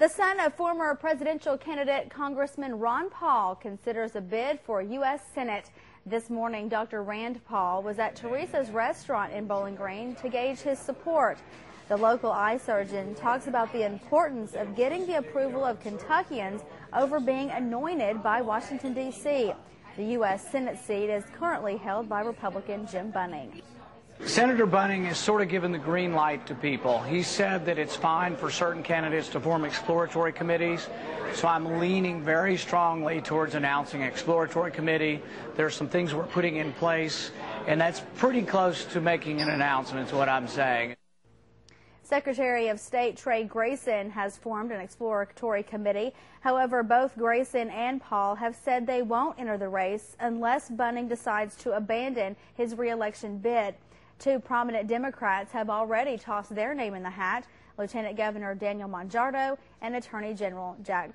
The son of former presidential candidate Congressman Ron Paul considers a bid for U.S. Senate. This morning, Dr. Rand Paul was at Teresa's restaurant in Bowling Green to gauge his support. The local eye surgeon talks about the importance of getting the approval of Kentuckians over being anointed by Washington, D.C. The U.S. Senate seat is currently held by Republican Jim Bunning. Senator Bunning has sort of given the green light to people. He said that it's fine for certain candidates to form exploratory committees. So I'm leaning very strongly towards announcing an exploratory committee. There are some things we're putting in place, and that's pretty close to making an announcement, is what I'm saying. Secretary of State Trey Grayson has formed an exploratory committee. However, both Grayson and Paul have said they won't enter the race unless Bunning decides to abandon his reelection bid. Two prominent Democrats have already tossed their name in the hat, Lieutenant Governor Daniel Mongiardo and Attorney General Jack